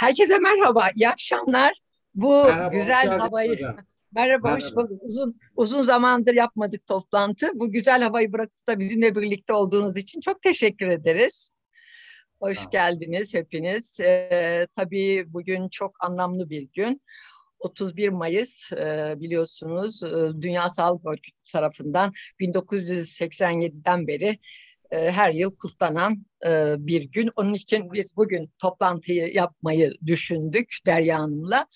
Herkese merhaba, iyi akşamlar. Bu merhaba, güzel havayı... Merhaba, Merhaba, hoş bulduk. Uzun, uzun zamandır yapmadık toplantı. Bu güzel havayı bırakıp da bizimle birlikte olduğunuz için çok teşekkür ederiz. Hoş tamam. geldiniz hepiniz. Ee, tabii bugün çok anlamlı bir gün. 31 Mayıs e, biliyorsunuz e, Dünya Sağlık Örgütü tarafından 1987'den beri e, her yıl kutlanan e, bir gün. Onun için biz bugün toplantıyı yapmayı düşündük Derya Hanım'la.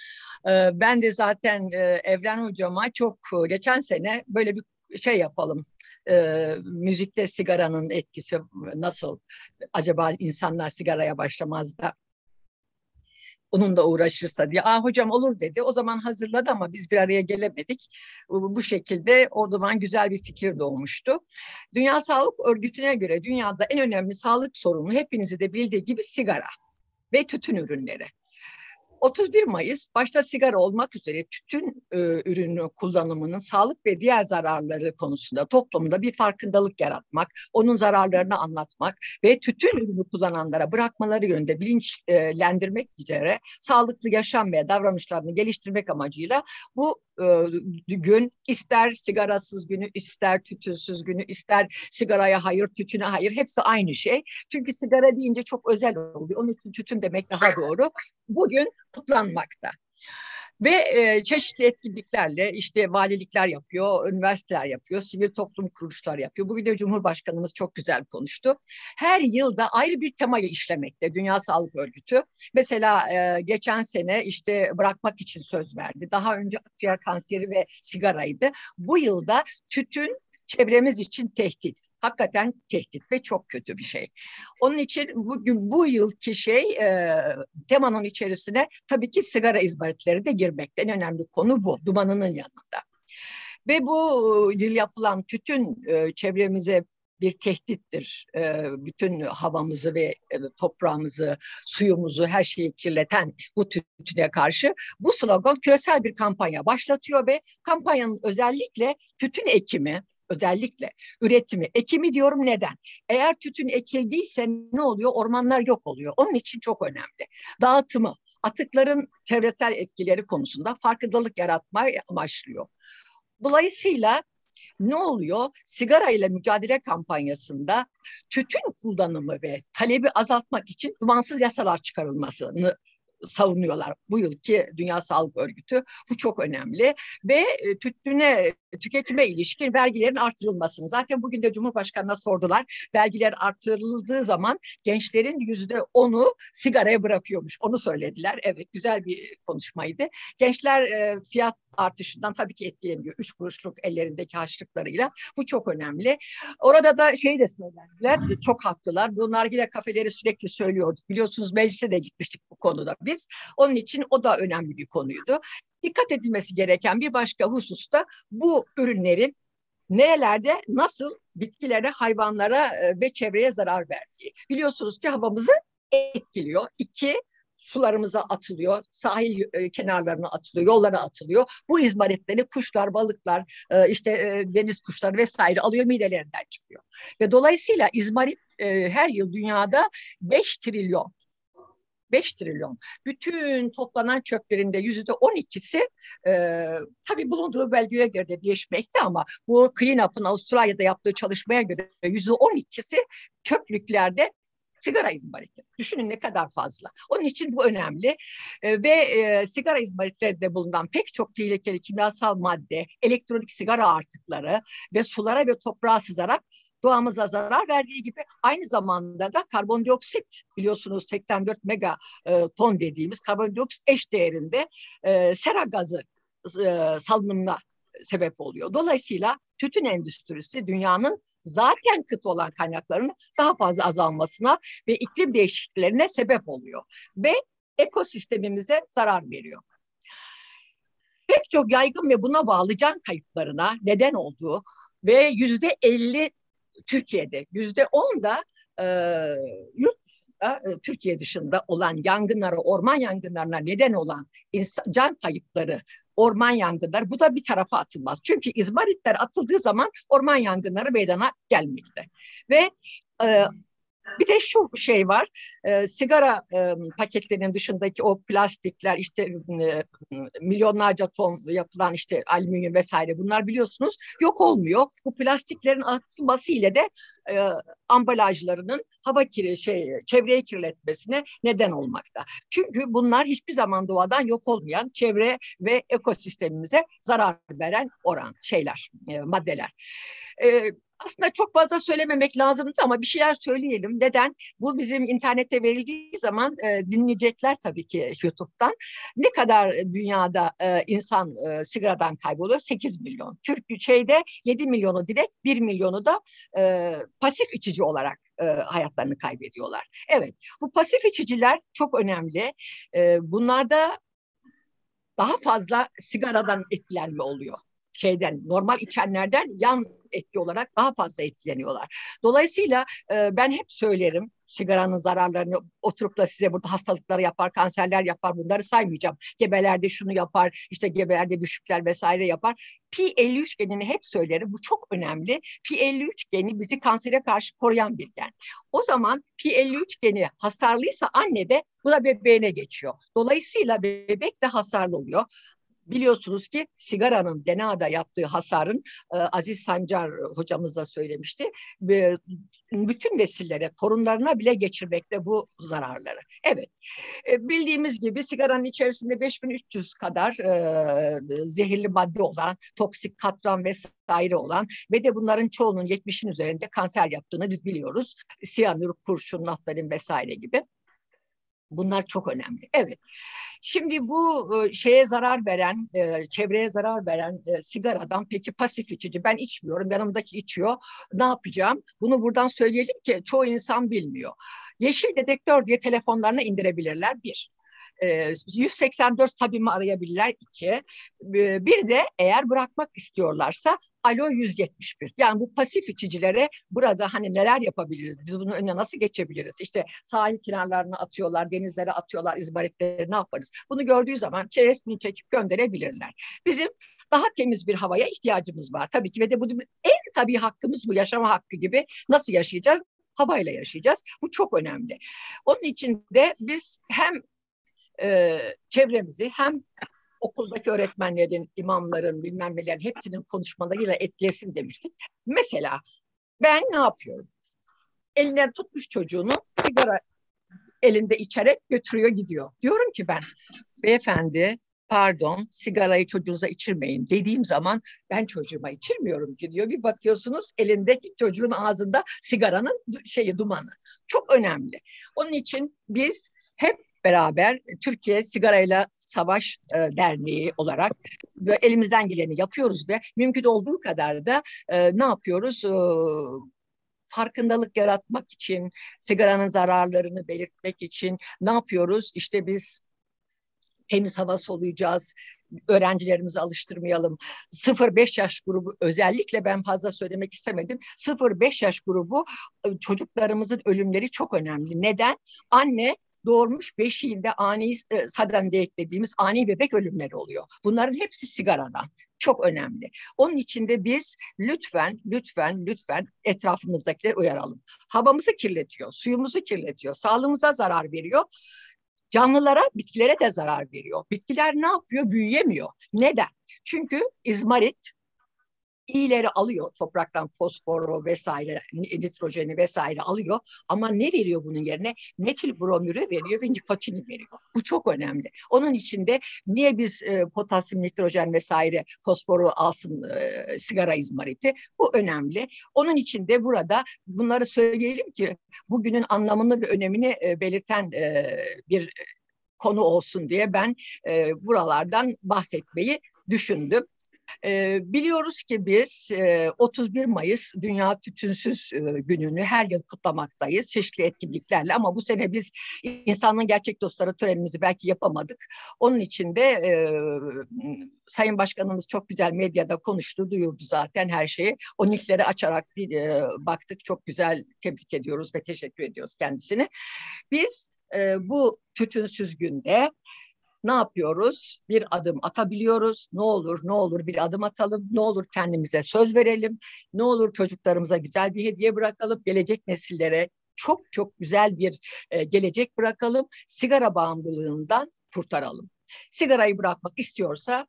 E, ben de zaten Evren Hocama çok geçen sene böyle bir şey yapalım e, müzikte sigaranın etkisi nasıl? Acaba insanlar sigaraya başlamaz da onunla uğraşırsa diye. Aa hocam olur dedi. O zaman hazırladı ama biz bir araya gelemedik. Bu, şekilde o zaman güzel bir fikir doğmuştu. Dünya Sağlık Örgütü'ne göre dünyada en önemli sağlık sorunu hepinizi de bildiği gibi sigara ve tütün ürünleri. 31 Mayıs başta sigara olmak üzere tütün e, ürünü kullanımının sağlık ve diğer zararları konusunda toplumda bir farkındalık yaratmak, onun zararlarını anlatmak ve tütün ürünü kullananlara bırakmaları yönünde bilinçlendirmek üzere sağlıklı yaşam ve davranışlarını geliştirmek amacıyla bu e, gün ister sigarasız günü, ister tütünsüz günü, ister sigaraya hayır, tütüne hayır hepsi aynı şey. Çünkü sigara deyince çok özel oluyor. Onun için tütün demek daha doğru. Bugün kutlanmakta. Ve e, çeşitli etkinliklerle işte valilikler yapıyor, üniversiteler yapıyor, sivil toplum kuruluşlar yapıyor. Bugün de Cumhurbaşkanımız çok güzel konuştu. Her yılda ayrı bir temayı işlemekte Dünya Sağlık Örgütü. Mesela e, geçen sene işte bırakmak için söz verdi. Daha önce akciğer kanseri ve sigaraydı. Bu yılda tütün çevremiz için tehdit. Hakikaten tehdit ve çok kötü bir şey. Onun için bugün bu yılki şey e, temanın içerisine tabii ki sigara izmaritleri de girmekte. En önemli konu bu. Dumanının yanında. Ve bu yıl yapılan tütün e, çevremize bir tehdittir. E, bütün havamızı ve e, toprağımızı, suyumuzu, her şeyi kirleten bu tütüne karşı bu slogan küresel bir kampanya başlatıyor ve kampanyanın özellikle tütün ekimi, özellikle üretimi, ekimi diyorum neden? Eğer tütün ekildiyse ne oluyor? Ormanlar yok oluyor. Onun için çok önemli. Dağıtımı, atıkların çevresel etkileri konusunda farkındalık yaratmayı amaçlıyor. Dolayısıyla ne oluyor? Sigara ile mücadele kampanyasında tütün kullanımı ve talebi azaltmak için dumansız yasalar çıkarılmasını savunuyorlar bu yılki Dünya Sağlık Örgütü. Bu çok önemli ve e, tütüne tüketime ilişkin vergilerin artırılmasını. Zaten bugün de Cumhurbaşkanı'na sordular. Vergiler artırıldığı zaman gençlerin yüzde onu sigaraya bırakıyormuş. Onu söylediler. Evet güzel bir konuşmaydı. Gençler e, fiyat artışından tabii ki etkileniyor. Üç kuruşluk ellerindeki harçlıklarıyla. Bu çok önemli. Orada da şey de söylediler. Çok haklılar. Bu nargile kafeleri sürekli söylüyorduk. Biliyorsunuz meclise de gitmiştik bu konuda biz. Onun için o da önemli bir konuydu. Dikkat edilmesi gereken bir başka husus da bu ürünlerin nerelerde nasıl bitkilere, hayvanlara e, ve çevreye zarar verdiği. Biliyorsunuz ki havamızı etkiliyor. İki, sularımıza atılıyor, sahil e, kenarlarına atılıyor, yollara atılıyor. Bu izmaritleri kuşlar, balıklar, e, işte e, deniz kuşları vesaire alıyor midelerinden çıkıyor. Ve dolayısıyla izmarit her yıl dünyada 5 trilyon 5 trilyon. Bütün toplanan çöplerinde yüzde 12'si e, tabii bulunduğu belgeye göre de değişmekte ama bu Clean Up'ın Avustralya'da yaptığı çalışmaya göre yüzde 12'si çöplüklerde sigara izmariti. Düşünün ne kadar fazla. Onun için bu önemli. E, ve e, sigara izmaritlerinde bulunan pek çok tehlikeli kimyasal madde, elektronik sigara artıkları ve sulara ve toprağa sızarak doğamıza zarar verdiği gibi aynı zamanda da karbondioksit biliyorsunuz 84 mega e, ton dediğimiz karbondioksit eş değerinde e, sera gazı e, salınımına sebep oluyor. Dolayısıyla tütün endüstrisi dünyanın zaten kıt olan kaynaklarının daha fazla azalmasına ve iklim değişikliklerine sebep oluyor. Ve ekosistemimize zarar veriyor. Pek çok yaygın ve buna bağlı can kayıplarına neden olduğu ve yüzde elli Türkiye'de yüzde on da e, yurt dışında, e, Türkiye dışında olan yangınlara, orman yangınlarına neden olan insan, can kayıpları, orman yangınları bu da bir tarafa atılmaz. Çünkü izmaritler atıldığı zaman orman yangınları meydana gelmekte. Ve e, Bir de şu şey var, e, sigara e, paketlerinin dışındaki o plastikler işte e, milyonlarca ton yapılan işte alüminyum vesaire bunlar biliyorsunuz yok olmuyor. Bu plastiklerin atılması ile de e, ambalajlarının hava kiri şey çevreyi kirletmesine neden olmakta. Çünkü bunlar hiçbir zaman doğadan yok olmayan çevre ve ekosistemimize zarar veren oran şeyler, e, maddeler. E, aslında çok fazla söylememek lazımdı ama bir şeyler söyleyelim. Neden? Bu bizim internette verildiği zaman e, dinleyecekler tabii ki YouTube'dan. Ne kadar dünyada e, insan e, sigaradan kayboluyor? 8 milyon. Türk şeyde 7 milyonu direkt, 1 milyonu da e, pasif içici olarak e, hayatlarını kaybediyorlar. Evet, bu pasif içiciler çok önemli. E, bunlarda daha fazla sigaradan etkilenme oluyor şeyden normal içenlerden yan etki olarak daha fazla etkileniyorlar. Dolayısıyla e, ben hep söylerim sigaranın zararlarını oturup da size burada hastalıkları yapar, kanserler yapar bunları saymayacağım. Gebelerde şunu yapar, işte gebelerde düşükler vesaire yapar. P53 genini hep söylerim. Bu çok önemli. P53 geni bizi kansere karşı koruyan bir gen. O zaman P53 geni hasarlıysa anne de bu da bebeğine geçiyor. Dolayısıyla bebek de hasarlı oluyor biliyorsunuz ki sigaranın DNA'da yaptığı hasarın e, Aziz Sancar hocamız da söylemişti. E, bütün nesillere, torunlarına bile geçirmekte bu zararları. Evet, e, bildiğimiz gibi sigaranın içerisinde 5300 kadar e, zehirli madde olan, toksik katran vesaire olan ve de bunların çoğunun 70'in üzerinde kanser yaptığını biz biliyoruz. Siyanür, kurşun, naftalin vesaire gibi. Bunlar çok önemli. Evet. Şimdi bu e, şeye zarar veren, e, çevreye zarar veren e, sigaradan peki pasif içici ben içmiyorum, yanımdaki içiyor. Ne yapacağım? Bunu buradan söyleyelim ki çoğu insan bilmiyor. Yeşil dedektör diye telefonlarına indirebilirler bir. 184 tabimi arayabilirler iki. Bir de eğer bırakmak istiyorlarsa Alo 171. Yani bu pasif içicilere burada hani neler yapabiliriz? Biz bunun önüne nasıl geçebiliriz? İşte sahil kenarlarına atıyorlar, denizlere atıyorlar izmaritleri ne yaparız? Bunu gördüğü zaman resmini çekip gönderebilirler. Bizim daha temiz bir havaya ihtiyacımız var tabii ki ve de bu en tabii hakkımız bu yaşama hakkı gibi nasıl yaşayacağız? Havayla yaşayacağız. Bu çok önemli. Onun için de biz hem e, çevremizi hem okuldaki öğretmenlerin, imamların, bilmem nelerin hepsinin konuşmalarıyla etkilesin demiştik. Mesela ben ne yapıyorum? Elinden tutmuş çocuğunu sigara elinde içerek götürüyor gidiyor. Diyorum ki ben beyefendi pardon sigarayı çocuğunuza içirmeyin dediğim zaman ben çocuğuma içirmiyorum ki diyor. Bir bakıyorsunuz elindeki çocuğun ağzında sigaranın şeyi dumanı. Çok önemli. Onun için biz hep beraber Türkiye Sigarayla Savaş e, Derneği olarak ve elimizden geleni yapıyoruz ve mümkün olduğu kadar da e, ne yapıyoruz? E, farkındalık yaratmak için, sigaranın zararlarını belirtmek için ne yapıyoruz? İşte biz temiz hava soluyacağız, öğrencilerimizi alıştırmayalım. 0-5 yaş grubu özellikle ben fazla söylemek istemedim. 0-5 yaş grubu e, çocuklarımızın ölümleri çok önemli. Neden? Anne doğurmuş beşiğinde ani e, sudden death dediğimiz ani bebek ölümleri oluyor. Bunların hepsi sigaradan. Çok önemli. Onun için de biz lütfen, lütfen, lütfen etrafımızdakileri uyaralım. Havamızı kirletiyor, suyumuzu kirletiyor, sağlığımıza zarar veriyor. Canlılara, bitkilere de zarar veriyor. Bitkiler ne yapıyor? Büyüyemiyor. Neden? Çünkü izmarit iyileri alıyor topraktan fosforu vesaire nitrojeni vesaire alıyor ama ne veriyor bunun yerine metil bromürü veriyor ve nikotini veriyor. Bu çok önemli. Onun için de niye biz e, potasyum nitrojen vesaire fosforu alsın e, sigara izmariti bu önemli. Onun için de burada bunları söyleyelim ki bugünün anlamını ve önemini e, belirten e, bir konu olsun diye ben e, buralardan bahsetmeyi düşündüm. E, biliyoruz ki biz e, 31 Mayıs Dünya Tütünsüz e, Günü'nü her yıl kutlamaktayız çeşitli etkinliklerle ama bu sene biz insanlığın gerçek dostları törenimizi belki yapamadık. Onun için de e, Sayın Başkanımız çok güzel medyada konuştu, duyurdu zaten her şeyi. O nickleri açarak e, baktık. Çok güzel tebrik ediyoruz ve teşekkür ediyoruz kendisini. Biz e, bu tütünsüz günde ne yapıyoruz? Bir adım atabiliyoruz. Ne olur ne olur bir adım atalım. Ne olur kendimize söz verelim. Ne olur çocuklarımıza güzel bir hediye bırakalım. Gelecek nesillere çok çok güzel bir e, gelecek bırakalım. Sigara bağımlılığından kurtaralım. Sigarayı bırakmak istiyorsa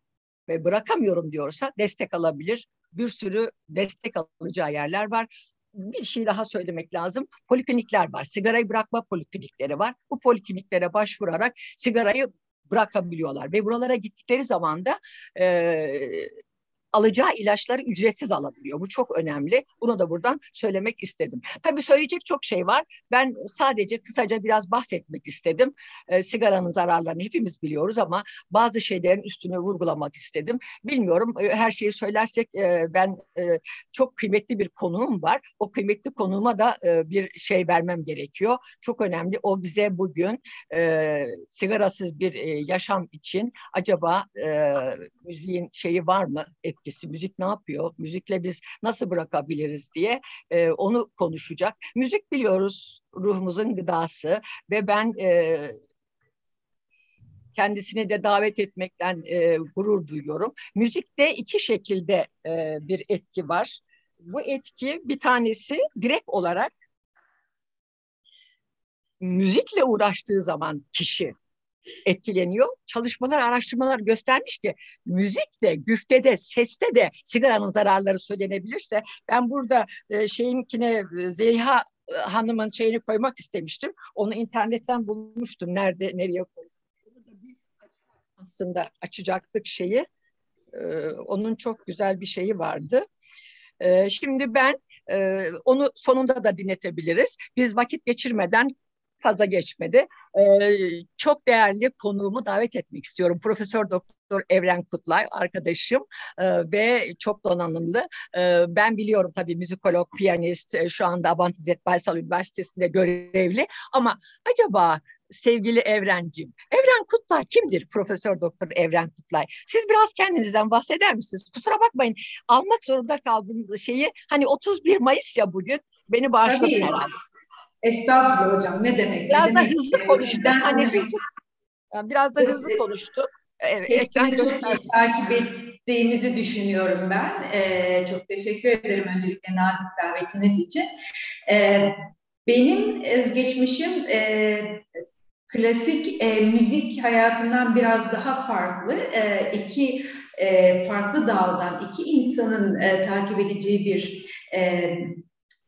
ve bırakamıyorum diyorsa destek alabilir. Bir sürü destek alacağı yerler var bir şey daha söylemek lazım. Poliklinikler var. Sigarayı bırakma poliklinikleri var. Bu polikliniklere başvurarak sigarayı bırakabiliyorlar ve buralara gittikleri zaman da e, alacağı ilaçları ücretsiz alabiliyor. Bu çok önemli. Bunu da buradan söylemek istedim. Tabii söyleyecek çok şey var. Ben sadece kısaca biraz bahsetmek istedim. E, sigaranın zararlarını hepimiz biliyoruz ama bazı şeylerin üstünü vurgulamak istedim. Bilmiyorum e, her şeyi söylersek e, ben e, çok kıymetli bir konuğum var. O kıymetli konuğuma da e, bir şey vermem gerekiyor. Çok önemli. O bize bugün e, sigarasız bir e, yaşam için acaba e, müziğin şeyi var mı? Et, etkisi, müzik ne yapıyor, müzikle biz nasıl bırakabiliriz diye e, onu konuşacak. Müzik biliyoruz ruhumuzun gıdası ve ben e, kendisini de davet etmekten e, gurur duyuyorum. Müzikte iki şekilde e, bir etki var. Bu etki bir tanesi direkt olarak müzikle uğraştığı zaman kişi etkileniyor. Çalışmalar, araştırmalar göstermiş ki müzikte, güftede, seste de sigaranın zararları söylenebilirse ben burada e, şeyinkine e, Zeyha e, Hanım'ın şeyini koymak istemiştim. Onu internetten bulmuştum. Nerede, nereye koydum. Aslında açacaktık şeyi. Ee, onun çok güzel bir şeyi vardı. Ee, şimdi ben e, onu sonunda da dinletebiliriz. Biz vakit geçirmeden fazla geçmedi. Ee, çok değerli konuğumu davet etmek istiyorum. Profesör Doktor Evren Kutlay arkadaşım e, ve çok donanımlı. E, ben biliyorum tabii müzikolog, piyanist, e, şu anda Abant İzzet Baysal Üniversitesi'nde görevli ama acaba sevgili Evrencim. Evren Kutlay kimdir? Profesör Doktor Evren Kutlay. Siz biraz kendinizden bahseder misiniz? Kusura bakmayın. Almak zorunda kaldığım şeyi hani 31 Mayıs ya bugün. Beni bağışlayın herhalde. Estağfurullah hocam ne demek? Biraz ne da demek? hızlı konuştum. Hani biraz da hızlı konuştum. Evet, ekran çok iyi takip ettiğimizi düşünüyorum ben. Ee, çok teşekkür ederim öncelikle nazik davetiniz için. Ee, benim özgeçmişim e, klasik e, müzik hayatından biraz daha farklı. E, iki e, farklı daldan iki insanın e, takip edeceği bir e,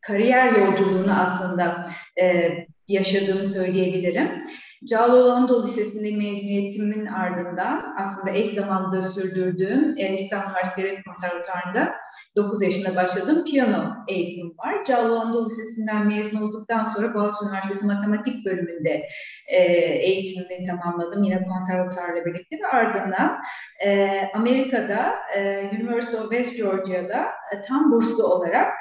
kariyer yolculuğunu aslında e, yaşadığımı söyleyebilirim. Cağaloğlu Anadolu Lisesi'nde mezuniyetimin ardından aslında eş zamanlı sürdürdüğüm e, İstanbul Harsiyeret Konservatuarı'nda 9 yaşında başladım. Piyano eğitimim var. Cağaloğlu Anadolu Lisesi'nden mezun olduktan sonra Boğaziçi Üniversitesi Matematik bölümünde e, eğitimimi tamamladım. Yine konservatuarla birlikte ve ardından Amerika'da University of West Georgia'da tam burslu olarak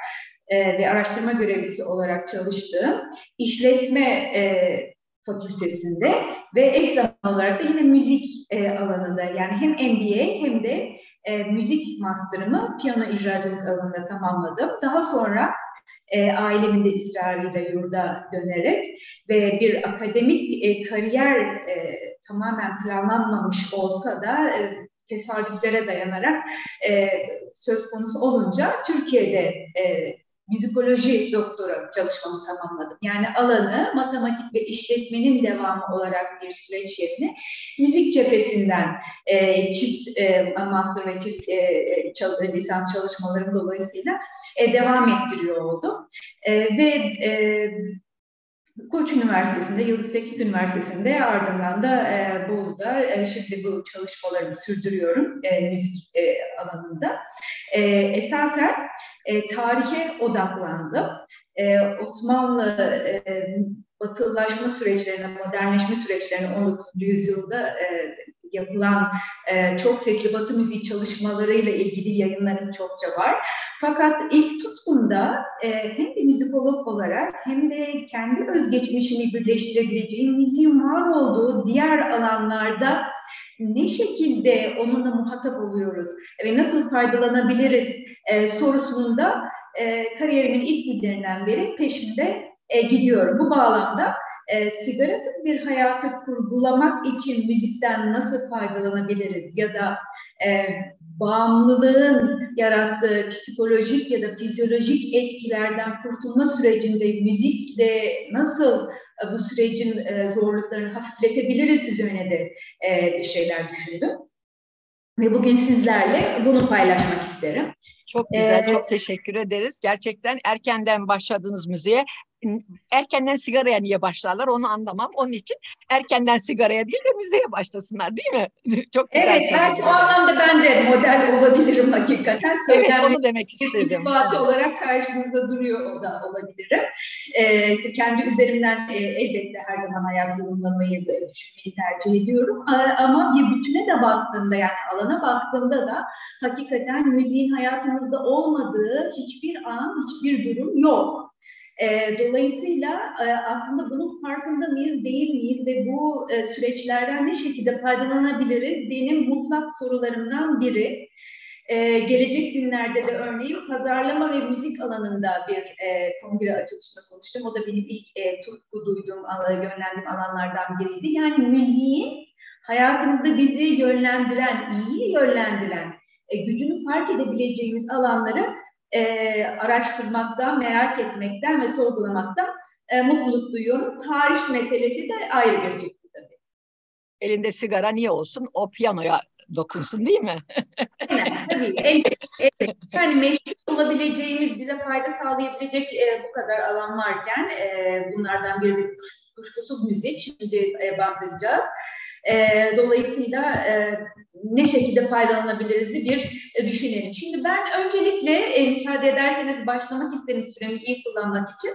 e, ve araştırma görevlisi olarak çalıştığım işletme e, fakültesinde ve eş zamanlı olarak da yine müzik e, alanında yani hem MBA hem de e, müzik master'ımı piyano icracılık alanında tamamladım. Daha sonra e, ailemin de ısrarıyla yurda dönerek ve bir akademik e, kariyer e, tamamen planlanmamış olsa da e, tesadüflere dayanarak e, söz konusu olunca Türkiye'de e, müzikoloji doktora çalışmamı tamamladım. Yani alanı matematik ve işletmenin devamı olarak bir süreç yerine müzik cephesinden e, çift e, master ve çift e, çal, lisans çalışmalarım dolayısıyla e, devam ettiriyor oldum. E, ve e, Koç Üniversitesi'nde, Yıldız Teknik Üniversitesi'nde ardından da e, Bolu'da e, şimdi bu çalışmalarımı sürdürüyorum e, müzik e, alanında. E, esasen e, tarihe odaklandım. E, Osmanlı e, batılılaşma süreçlerine, modernleşme süreçlerine 19. yüzyılda e, yapılan e, çok sesli batı müziği çalışmalarıyla ilgili yayınlarım çokça var. Fakat ilk tutkumda e, hem bir müzikolog olarak hem de kendi özgeçmişimi birleştirebileceğim müziğin var olduğu diğer alanlarda ne şekilde onunla muhatap oluyoruz ve nasıl faydalanabiliriz e, sorusunun da e, kariyerimin ilk günlerinden beri peşinde e, gidiyorum. Bu bağlamda e, sigarasız bir hayatı kurgulamak için müzikten nasıl faydalanabiliriz ya da e, bağımlılığın yarattığı psikolojik ya da fizyolojik etkilerden kurtulma sürecinde müzikle nasıl bu sürecin e, zorluklarını hafifletebiliriz üzerine de e, bir şeyler düşündüm. Ve bugün sizlerle bunu paylaşmak isterim. Çok güzel, ee, çok teşekkür ederiz. Gerçekten erkenden başladınız müziğe erkenden sigaraya niye başlarlar onu anlamam. Onun için erkenden sigaraya değil de müziğe başlasınlar değil mi? Çok güzel Evet, belki o anlamda ben de model olabilirim hakikaten. Söylenme evet, onu demek istedim. İspatı olarak karşınızda duruyor da olabilirim. Ee, kendi üzerimden e, elbette her zaman hayat yorumlamayı düşünmeyi tercih ediyorum. Ama bir bütüne de baktığımda yani alana baktığımda da hakikaten müziğin hayatımızda olmadığı hiçbir an, hiçbir durum yok. E, dolayısıyla e, aslında bunun farkında mıyız, değil miyiz ve bu e, süreçlerden ne şekilde faydalanabiliriz benim mutlak sorularımdan biri. Ee, gelecek günlerde de örneğin pazarlama ve müzik alanında bir e, kongre açılışında konuştum. O da benim ilk e, tutku duyduğum, yönlendiğim alanlardan biriydi. Yani müziğin hayatımızda bizi yönlendiren, iyi yönlendiren, e, gücünü fark edebileceğimiz alanları e, araştırmaktan, merak etmekten ve sorgulamaktan e, mutluluk duyuyorum. Tarih meselesi de ayrı bir tutku tabii. Elinde sigara niye olsun? O piyanoya dokunsun değil mi? Aynen tabii. Elbette, elbette. Yani meşgul olabileceğimiz, bize fayda sağlayabilecek e, bu kadar alan varken e, bunlardan biri de kuşkusuz müzik. Şimdi e, bahsedeceğiz. E, dolayısıyla e, ne şekilde faydalanabiliriz bir e, düşünelim. Şimdi ben öncelikle e, müsaade ederseniz başlamak isterim süremi iyi kullanmak için.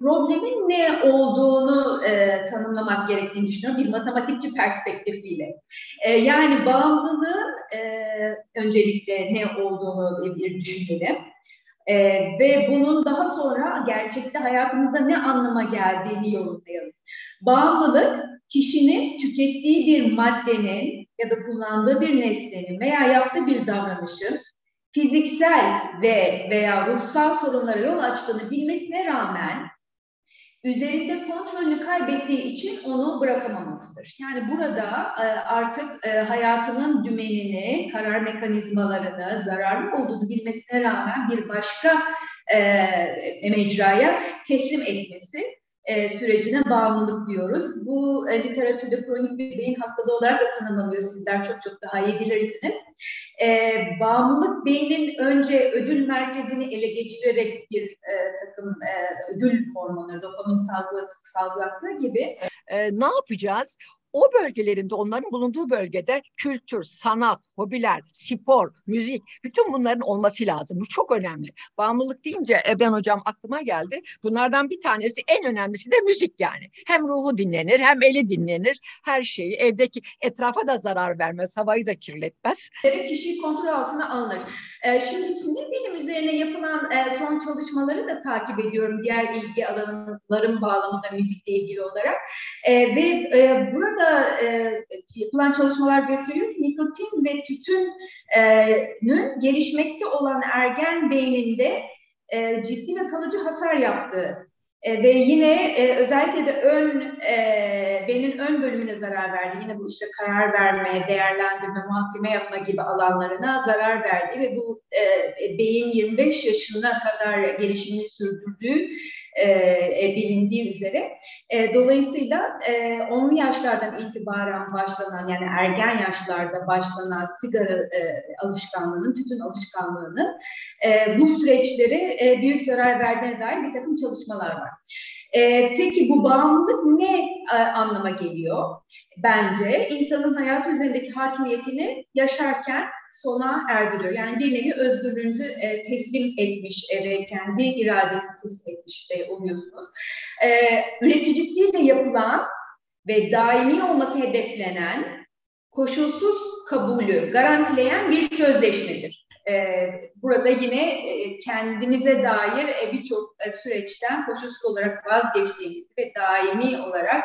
Problemin ne olduğunu e, tanımlamak gerektiğini düşünüyorum bir matematikçi perspektifiyle. E, yani bağımlılığın e, öncelikle ne olduğunu bir düşünelim. E, ve bunun daha sonra gerçekte hayatımızda ne anlama geldiğini yorumlayalım. Bağımlılık kişinin tükettiği bir maddenin ya da kullandığı bir nesnenin veya yaptığı bir davranışın fiziksel ve veya ruhsal sorunlara yol açtığını bilmesine rağmen üzerinde kontrolünü kaybettiği için onu bırakamamasıdır. Yani burada e, artık e, hayatının dümenini, karar mekanizmalarını, zararlı olduğunu bilmesine rağmen bir başka e, mecraya teslim etmesi e, sürecine bağımlılık diyoruz. Bu e, literatürde kronik bir beyin hastalığı olarak da tanımlanıyor. Sizler çok çok daha iyi bilirsiniz. E, bağımlılık beynin önce ödül merkezini ele geçirerek bir e, takım e, ödül hormonları, dopamin salgılattığı gibi. E, ne yapacağız? O bölgelerinde onların bulunduğu bölgede kültür, sanat, hobiler, spor, müzik bütün bunların olması lazım. Bu çok önemli. Bağımlılık deyince Eben hocam aklıma geldi. Bunlardan bir tanesi en önemlisi de müzik yani. Hem ruhu dinlenir hem eli dinlenir. Her şeyi evdeki etrafa da zarar vermez, havayı da kirletmez. Kişi kontrol altına alınır. Ee, şimdi sinir bilim üzerine yapılan e, son çalışmaları da takip ediyorum. Diğer ilgi alanların bağlamında müzikle ilgili olarak. E, ve e, burada burada e, yapılan çalışmalar gösteriyor ki nikotin ve tütünün gelişmekte olan ergen beyninde e, ciddi ve kalıcı hasar yaptığı e, ve yine e, özellikle de ön e, beynin ön bölümüne zarar verdi. Yine bu işte karar verme, değerlendirme, muhakeme yapma gibi alanlarına zarar verdi ve bu e, e beyin 25 yaşına kadar gelişimini sürdürdüğü e, e, bilindiği üzere. E, dolayısıyla e, onlu yaşlardan itibaren başlanan yani ergen yaşlarda başlanan sigara e, alışkanlığının, tütün alışkanlığının e, bu süreçleri e, büyük zarar verdiğine dair bir takım çalışmalar var. E, peki bu bağımlılık ne e, anlama geliyor? Bence insanın hayatı üzerindeki hakimiyetini yaşarken sona erdiriyor. Yani bir nevi özgürlüğünüzü e, teslim etmiş ve kendi iradenizi teslim etmiş e, oluyorsunuz. E, üreticisiyle yapılan ve daimi olması hedeflenen koşulsuz kabulü garantileyen bir sözleşmedir. Ee, burada yine e, kendinize dair e, birçok e, süreçten koşulsuz olarak vazgeçtiğinizi ve daimi olarak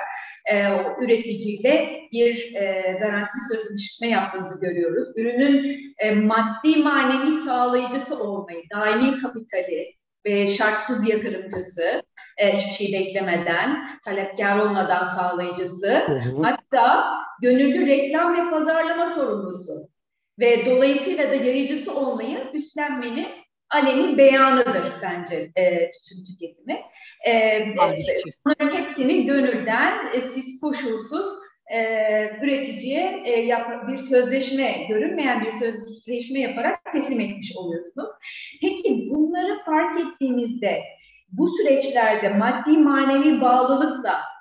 o üreticiyle bir garantili sözleşme yaptığınızı görüyoruz. Ürünün maddi manevi sağlayıcısı olmayı, daimi kapitali ve şartsız yatırımcısı e, hiçbir şey beklemeden, talepkar olmadan sağlayıcısı, hatta gönüllü reklam ve pazarlama sorumlusu ve dolayısıyla da yayıcısı olmayı üstlenmenin aleni beyanıdır bence e, tütün tüketimi. E, e, bunların hepsini gönülden, e, siz koşulsuz e, üreticiye e, yap, bir sözleşme, görünmeyen bir sözleşme yaparak teslim etmiş oluyorsunuz. Peki bunları fark ettiğimizde bu süreçlerde maddi manevi bağlılıkla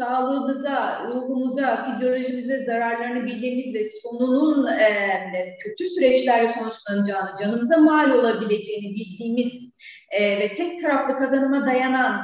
sağlığımıza, ruhumuza, fizyolojimize zararlarını bildiğimiz ve sonunun e, kötü süreçlerle sonuçlanacağını, canımıza mal olabileceğini bildiğimiz e, ve tek taraflı kazanıma dayanan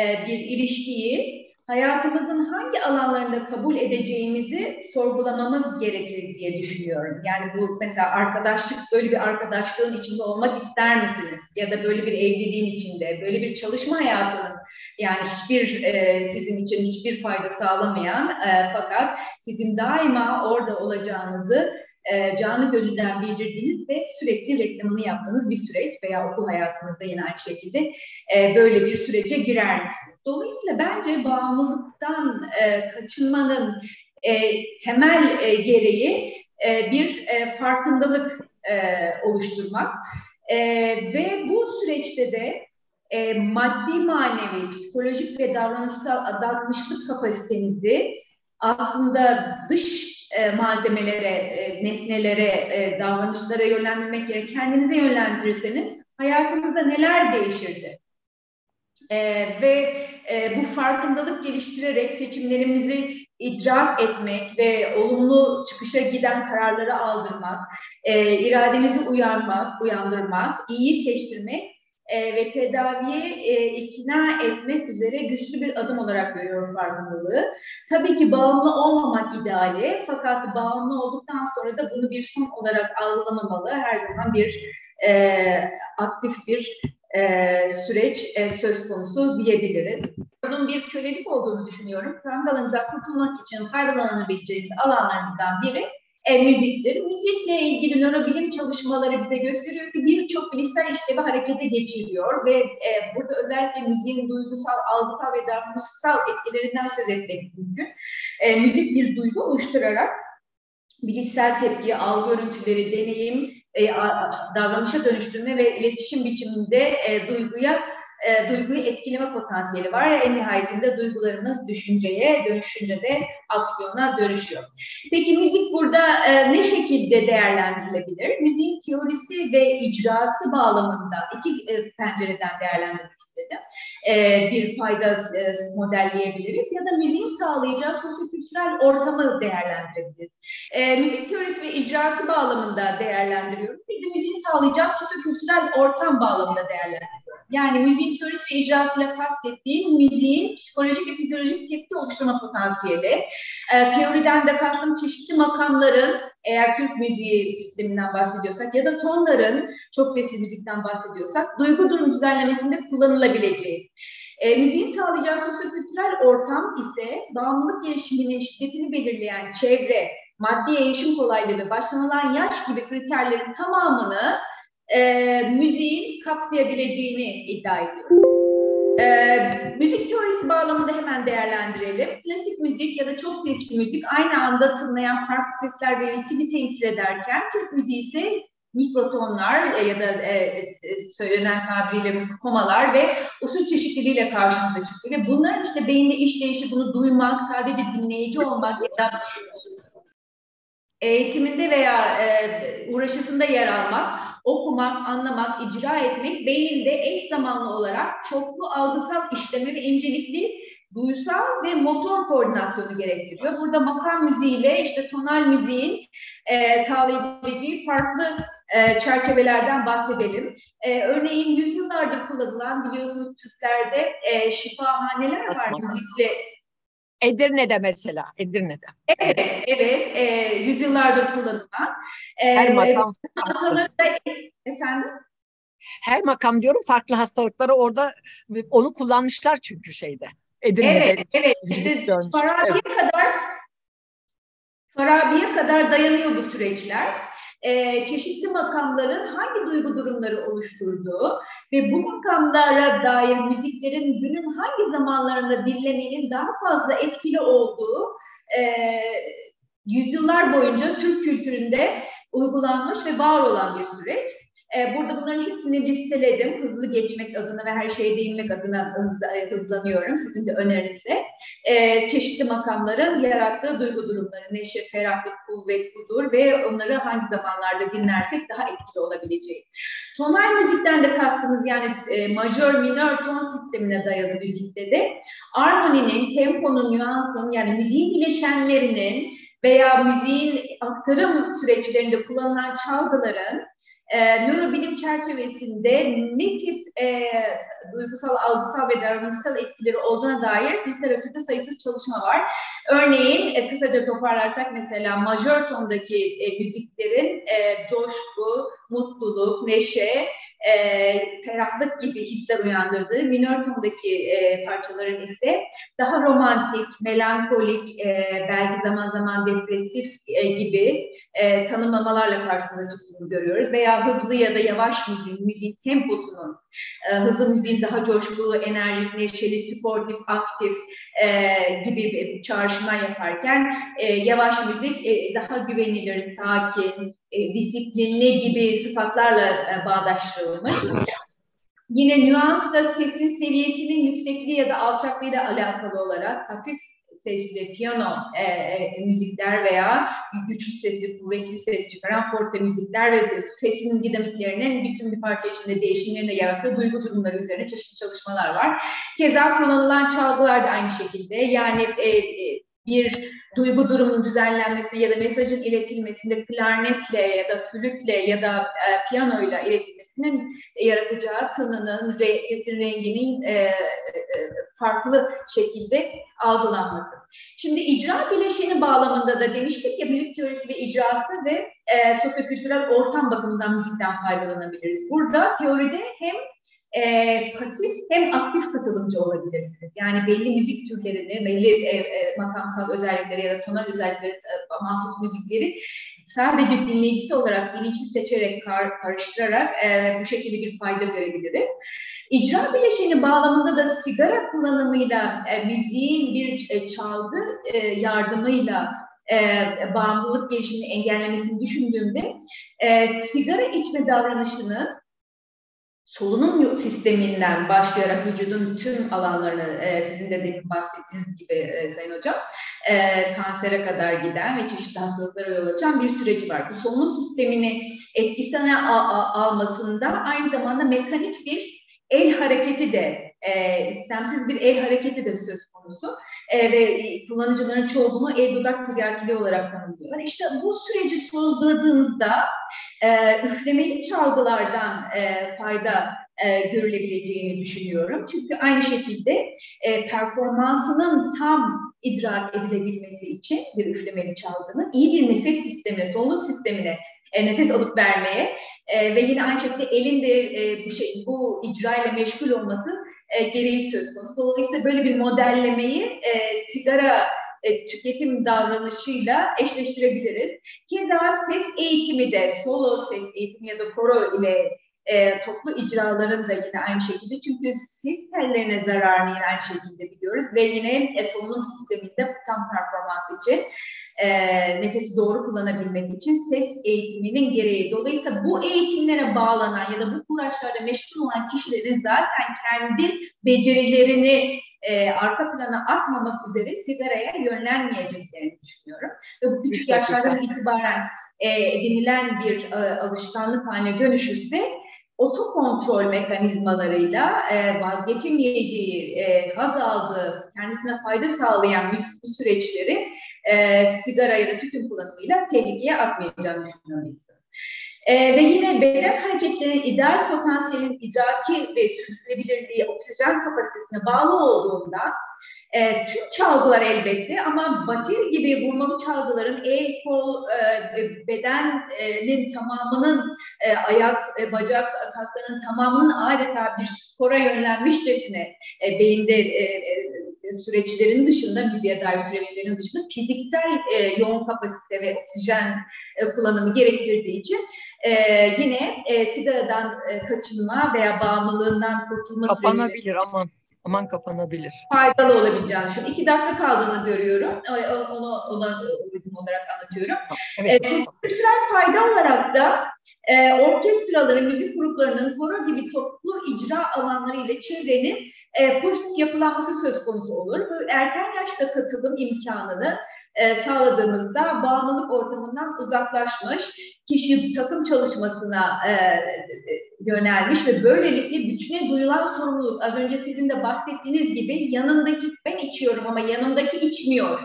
e, bir ilişkiyi hayatımızın hangi alanlarında kabul edeceğimizi sorgulamamız gerekir diye düşünüyorum. Yani bu mesela arkadaşlık, böyle bir arkadaşlığın içinde olmak ister misiniz? Ya da böyle bir evliliğin içinde, böyle bir çalışma hayatının yani hiçbir e, sizin için hiçbir fayda sağlamayan e, fakat sizin daima orada olacağınızı e, canı gönülden bildirdiğiniz ve sürekli reklamını yaptığınız bir süreç veya okul hayatınızda yine aynı şekilde e, böyle bir sürece girer misiniz? Dolayısıyla bence bağımlılıktan e, kaçınmanın e, temel e, gereği e, bir e, farkındalık e, oluşturmak e, ve bu süreçte de e, maddi manevi, psikolojik ve davranışsal adanmışlık kapasitenizi aslında dış e, malzemelere, e, nesnelere, e, davranışlara yönlendirmek yerine kendinize yönlendirirseniz hayatınızda neler değişirdi? E, ve e, bu farkındalık geliştirerek seçimlerimizi idrak etmek ve olumlu çıkışa giden kararları aldırmak, e, irademizi uyarmak, uyandırmak, iyi seçtirmek e, ve tedaviye e, ikna etmek üzere güçlü bir adım olarak görüyor farkındalığı. Tabii ki bağımlı olmamak ideali fakat bağımlı olduktan sonra da bunu bir son olarak algılamamalı. Her zaman bir e, aktif bir e, süreç e, söz konusu diyebiliriz. Bunun bir kölelik olduğunu düşünüyorum. Prangalarımıza kurtulmak için faydalanabileceğimiz alanlarımızdan biri e, müziktir. Müzikle ilgili nörobilim çalışmaları bize gösteriyor ki birçok bilişsel işlevi harekete geçiriyor ve e, burada özellikle müziğin duygusal, algısal ve davranışsal etkilerinden söz etmek mümkün. E, müzik bir duygu oluşturarak bilişsel tepki, algı örüntüleri, deneyim, e, davranışa dönüştürme ve iletişim biçiminde e, duyguya e, duyguyu etkileme potansiyeli var. En nihayetinde duygularımız düşünceye, dönüşünce de aksiyona dönüşüyor. Peki müzik burada e, ne şekilde değerlendirilebilir? Müziğin teorisi ve icrası bağlamında iki e, pencereden değerlendirmek istedim. E, bir fayda e, modelleyebiliriz ya da müziğin sağlayacağı sosyokültürel ortamı değerlendirebiliriz. E, müzik teorisi ve icrası bağlamında değerlendiriyorum. Bir de müziğin sağlayacağı sosyokültürel ortam bağlamında değerlendiriyorum. Yani müziğin teorisi ve icrasıyla kastettiğim müziğin psikolojik ve fizyolojik tepki oluşturma potansiyeli. E, teoriden de kastım çeşitli makamların, eğer Türk müziği sisteminden bahsediyorsak ya da tonların, çok sesli müzikten bahsediyorsak, duygu durum düzenlemesinde kullanılabileceği. E, müziğin sağlayacağı sosyokültürel ortam ise bağımlılık gelişiminin şiddetini belirleyen çevre, maddi erişim kolaylığı ve başlanılan yaş gibi kriterlerin tamamını e, müziğin kapsayabileceğini iddia ediyorum. E, müzik teorisi bağlamında hemen değerlendirelim. Klasik müzik ya da çok sesli müzik aynı anda tınlayan farklı sesler ve ritmi temsil ederken Türk müziği ise mikrotonlar e, ya da e, e, söylenen tabiriyle komalar ve usul çeşitliliğiyle karşımıza çıkıyor. Ve bunların işte beyinde işleyişi bunu duymak, sadece dinleyici olmak ya da eğitiminde veya e, uğraşısında yer almak okumak, anlamak, icra etmek beyinde eş zamanlı olarak çoklu algısal işleme ve incelikli duysal ve motor koordinasyonu gerektiriyor. Burada makam müziğiyle işte tonal müziğin e, sağlayabileceği farklı e, çerçevelerden bahsedelim. E, örneğin yüzyıllardır kullanılan biliyorsunuz Türklerde e, şifahaneler var müzikle Edirne'de mesela, Edirne'de. Evet, evet, e, yüzyıllardır kullanılan. E, Her makam. Ataları da, efendim? Her makam diyorum farklı hastalıkları orada onu kullanmışlar çünkü şeyde. Edirne'de. Evet, evet. İşte Farabi'ye evet. kadar Farabi'ye kadar dayanıyor bu süreçler. E, çeşitli makamların hangi duygu durumları oluşturduğu ve bu makamlara dair müziklerin günün hangi zamanlarında dinlemenin daha fazla etkili olduğu e, yüzyıllar boyunca Türk kültüründe uygulanmış ve var olan bir süreç. E, burada bunların hepsini listeledim. Hızlı geçmek adına ve her şeye değinmek adına hızlanıyorum sizin de önerinizle. E, çeşitli makamların yarattığı duygu durumları, neşe, ferahlık, kuvvet, budur ve onları hangi zamanlarda dinlersek daha etkili olabileceği. Tonal müzikten de kastımız yani e, majör, minör ton sistemine dayalı müzikte de armoninin, temponun, nüansın yani müziğin bileşenlerinin veya müziğin aktarım süreçlerinde kullanılan çalgıların e, nörobilim çerçevesinde ne tip e, duygusal, algısal ve davranışsal etkileri olduğuna dair literatürde sayısız çalışma var. Örneğin e, kısaca toparlarsak mesela majör tondaki e, müziklerin e, coşku, mutluluk, neşe, e, ferahlık gibi hisler uyandırdığı minör tondaki e, parçaların ise daha romantik, melankolik, e, belki zaman zaman depresif e, gibi e, tanımlamalarla karşımıza çıktığını görüyoruz. Veya hızlı ya da yavaş müziğin, müziğin temposunun, e, hızlı müziğin daha coşkulu, enerjik, neşeli, sportif, aktif e, gibi bir çağrışımlar yaparken e, yavaş müzik e, daha güvenilir, sakin, e, disiplinli gibi sıfatlarla e, bağdaştırılmış. Yine nüans da sesin seviyesinin yüksekliği ya da alçaklığıyla alakalı olarak hafif sesli piyano e, e, müzikler veya güçlü sesli, kuvvetli ses çıkaran forte müzikler ve sesinin dinamiklerinin bütün bir parça içinde değişimlerini yarattığı duygu durumları üzerine çeşitli çalışmalar var. Keza kullanılan çalgılar da aynı şekilde. Yani e, e, bir duygu durumunun düzenlenmesinde ya da mesajın iletilmesinde klarnetle ya da flütle ya da e, piyanoyla iletilmesinin yaratacağı tınının, re, sesin renginin e, e, farklı şekilde algılanması. Şimdi icra bileşeni bağlamında da demiştik ya müzik teorisi ve icrası ve e, sosyokültürel ortam bakımından müzikten faydalanabiliriz. Burada teoride hem e, pasif hem aktif katılımcı olabilirsiniz. Yani belli müzik türlerini, belli e, e, makamsal özellikleri ya da tonal özellikleri, e, mahsus müzikleri sadece dinleyicisi olarak bilinçli seçerek, kar, karıştırarak e, bu şekilde bir fayda görebiliriz. İcra bileşeni bağlamında da sigara kullanımıyla e, müziğin bir e, çalgı e, yardımıyla e, bağımlılık gelişimini engellemesini düşündüğümde e, sigara içme davranışının solunum sisteminden başlayarak vücudun tüm alanlarını e, sizin de demin bahsettiğiniz gibi e, Sayın Hocam e, kansere kadar giden ve çeşitli hastalıklara yol açan bir süreci var. Bu solunum sistemini etkisine almasında aynı zamanda mekanik bir el hareketi de e, istemsiz bir el hareketi de söz konusu e, ve kullanıcıların çoğu bunu el dudak tiryakiliği olarak tanımlıyorlar. İşte bu süreci sorguladığınızda e, üflemeli çalgılardan e, fayda e, görülebileceğini düşünüyorum. Çünkü aynı şekilde e, performansının tam idrak edilebilmesi için bir üflemeli çalgının iyi bir nefes sistemine, solunum sistemine e, nefes alıp vermeye e, ve yine aynı şekilde elin de e, bu, şey, bu icra ile meşgul olması e, gereği söz konusu. Dolayısıyla böyle bir modellemeyi e, sigara e, tüketim davranışıyla eşleştirebiliriz. Keza ses eğitimi de solo ses eğitimi ya da koro ile e, toplu icraların da yine aynı şekilde çünkü ses tellerine zararını yine aynı şekilde biliyoruz ve yine e, solunum sisteminde tam performans için e, nefesi doğru kullanabilmek için ses eğitiminin gereği. Dolayısıyla bu eğitimlere bağlanan ya da bu uğraşlarda meşgul olan kişilerin zaten kendi becerilerini e, arka plana atmamak üzere sigaraya yönlenmeyeceklerini düşünüyorum. Ve bu küçük yaşlardan itibaren e, edinilen bir e, alışkanlık haline dönüşürse otokontrol mekanizmalarıyla e, vazgeçemeyeceği, e, haz aldığı, kendisine fayda sağlayan bu süreçleri e, sigara ya da tütün kullanımıyla tehlikeye atmayacağını düşünüyorum insanın. E, ve yine beden hareketlerinin ideal potansiyelin idraki ve sürdürülebilirliği oksijen kapasitesine bağlı olduğunda e, tüm çalgılar elbette ama batil gibi vurmalı çalgıların el, kol, e, bedenin tamamının e, ayak, e, bacak kaslarının tamamının adeta bir spora yönlenmişçesine e, beyinde e, e, süreçlerin dışında, müziğe dair süreçlerin dışında fiziksel e, yoğun kapasite ve oksijen e, kullanımı gerektirdiği için e, yine e, sigaradan e, kaçınma veya bağımlılığından kurtulma Kapanabilir süreçleri... aman. Aman kapanabilir. Faydalı olabileceğini şu iki dakika kaldığını görüyorum. Onu ona uygun olarak anlatıyorum. Evet. E, kültürel fayda olarak da e, orkestraların, müzik gruplarının koro gibi toplu icra alanları ile çevrenin e, pozitif yapılanması söz konusu olur. Bu erken yaşta katılım imkanını e, sağladığımızda bağımlılık ortamından uzaklaşmış, kişi takım çalışmasına e, yönelmiş ve böylelikle bütüne duyulan sorumluluk, az önce sizin de bahsettiğiniz gibi yanındaki, ben içiyorum ama yanımdaki içmiyor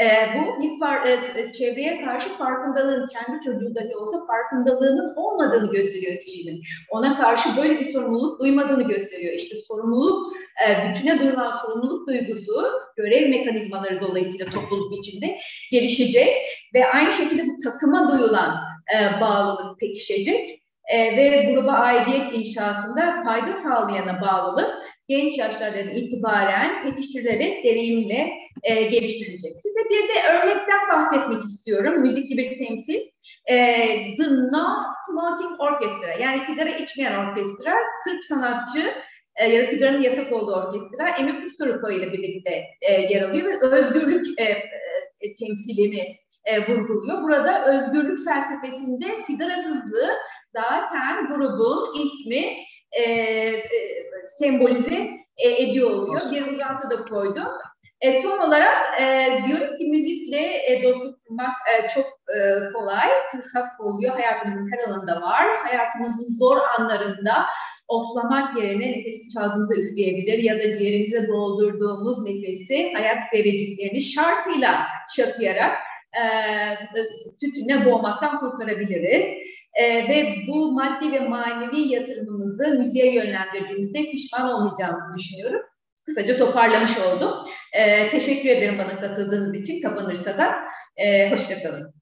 e, bu bir far, e, çevreye karşı farkındalığın kendi çocuğu dahi olsa farkındalığının olmadığını gösteriyor kişinin. Ona karşı böyle bir sorumluluk duymadığını gösteriyor. İşte sorumluluk, e, bütüne duyulan sorumluluk duygusu görev mekanizmaları dolayısıyla topluluk içinde gelişecek ve aynı şekilde bu takıma duyulan e, bağlılık pekişecek e, ve gruba aidiyet inşasında fayda sağlayana bağlılık genç yaşlardan itibaren pekiştirilerek deneyimle e, geliştirilecek. Size bir de örnekten bahsetmek istiyorum. Müzikli bir temsil. E, The No Smoking Orchestra yani sigara içmeyen orkestra Sırp sanatçı e, ya sigaranın yasak olduğu orkestra Emir Kusturuko ile birlikte e, yer alıyor ve özgürlük e, e, temsilini e, vurguluyor. Burada özgürlük felsefesinde sigarasızlığı zaten grubun ismi e, e, sembolize e, ediyor oluyor. Bir uzantı da koydum. E, son olarak e, diyorum ki müzikle e, dostluk kurmak e, çok e, kolay, fırsat oluyor. Hayatımızın her alanında var. Hayatımızın zor anlarında oflamak yerine nefesi çaldığımıza üfleyebilir ya da ciğerimize doldurduğumuz nefesi hayat zerreciklerini şarkıyla çakıyarak e, tütüne boğmaktan kurtarabiliriz. E, ve bu maddi ve manevi yatırımımızı müziğe yönlendirdiğimizde pişman olmayacağımızı düşünüyorum. Kısaca toparlamış oldum. E, teşekkür ederim bana katıldığınız için. Kapanırsa da e, hoşçakalın.